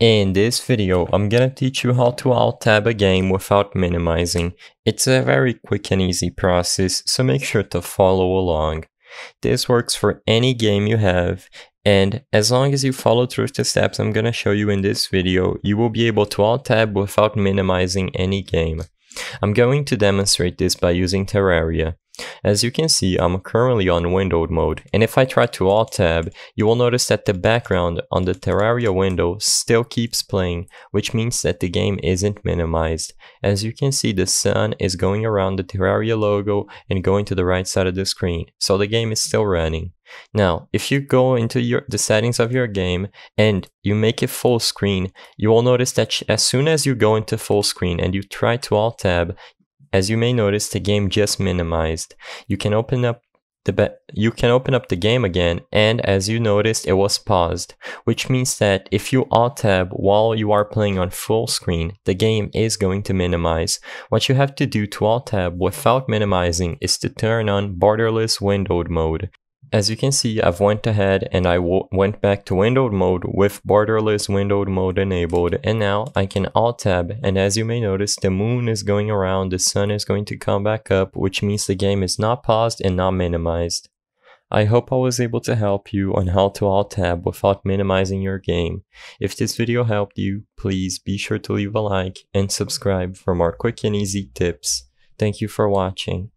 In this video, I'm gonna teach you how to alt-tab a game without minimizing. It's a very quick and easy process, so make sure to follow along. This works for any game you have, and as long as you follow through the steps I'm gonna show you in this video, you will be able to alt-tab without minimizing any game. I'm going to demonstrate this by using Terraria. As you can see, I'm currently on windowed mode, and if I try to alt-tab, you will notice that the background on the Terraria window still keeps playing, which means that the game isn't minimized. As you can see, the sun is going around the Terraria logo and going to the right side of the screen, so the game is still running. Now, if you go into your, the settings of your game and you make it full screen, you will notice that as soon as you go into full screen and you try to alt-tab, as you may notice, the game just minimized. You can open up the you can open up the game again and as you noticed it was paused which means that if you alt tab while you are playing on full screen the game is going to minimize what you have to do to alt tab without minimizing is to turn on borderless windowed mode as you can see, I've went ahead and I went back to windowed mode with borderless windowed mode enabled and now I can alt tab and as you may notice the moon is going around, the sun is going to come back up which means the game is not paused and not minimized. I hope I was able to help you on how to alt tab without minimizing your game. If this video helped you, please be sure to leave a like and subscribe for more quick and easy tips. Thank you for watching.